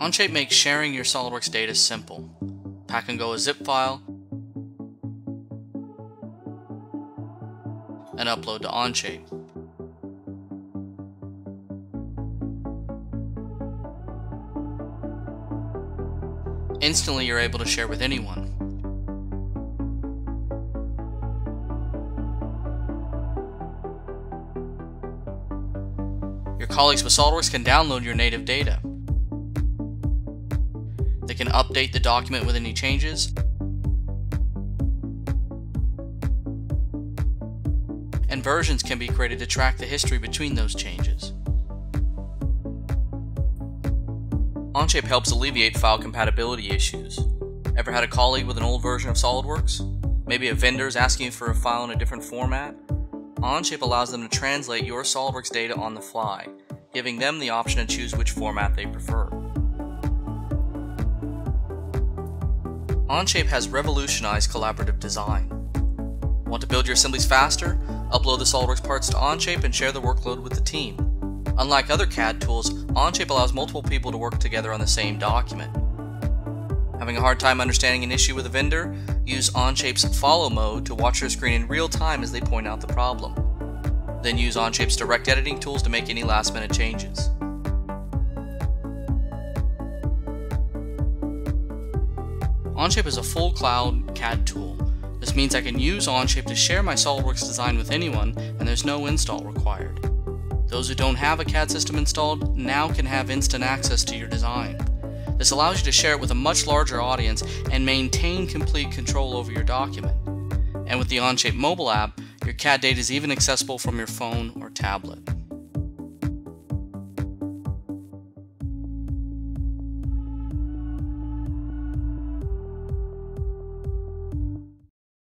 Onshape makes sharing your SOLIDWORKS data simple. Pack and go a zip file and upload to Onshape. Instantly you're able to share with anyone. Your colleagues with SOLIDWORKS can download your native data. They can update the document with any changes, and versions can be created to track the history between those changes. Onshape helps alleviate file compatibility issues. Ever had a colleague with an old version of SOLIDWORKS? Maybe a vendor is asking for a file in a different format? Onshape allows them to translate your SOLIDWORKS data on the fly, giving them the option to choose which format they prefer. Onshape has revolutionized collaborative design. Want to build your assemblies faster? Upload the SOLIDWORKS parts to Onshape and share the workload with the team. Unlike other CAD tools, Onshape allows multiple people to work together on the same document. Having a hard time understanding an issue with a vendor? Use Onshape's follow mode to watch your screen in real time as they point out the problem. Then use Onshape's direct editing tools to make any last minute changes. Onshape is a full cloud CAD tool. This means I can use Onshape to share my SOLIDWORKS design with anyone and there's no install required. Those who don't have a CAD system installed now can have instant access to your design. This allows you to share it with a much larger audience and maintain complete control over your document. And with the Onshape mobile app, your CAD data is even accessible from your phone or tablet.